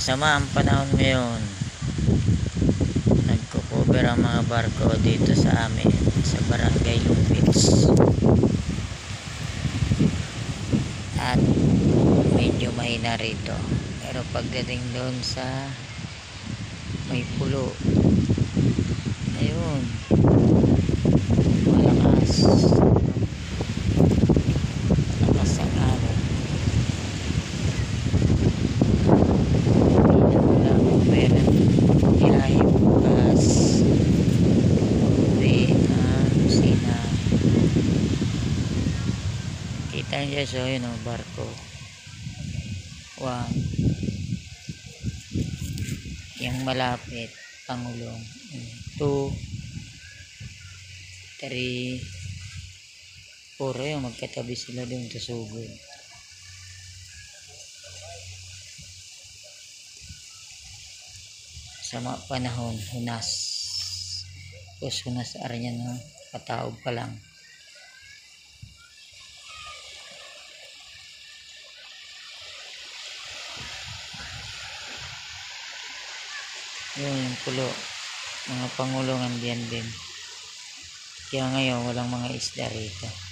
Masama ang panahon ngayon. Nagko-cover ang mga barko dito sa amin sa Barangay Lupits. At medyo mahina rito. Pero pagdating doon sa may pulo. Kita niyo so yun ang barko. One. Yung malapit. Pangulong. Mm. Two. Three. Four. Ayun, magkatabi sila doon sa sugod. sama panahon hunas tapos hunas ara niya no kataob pa lang yun yung pulo mga pangulungan diyan din kaya ngayon walang mga isda rito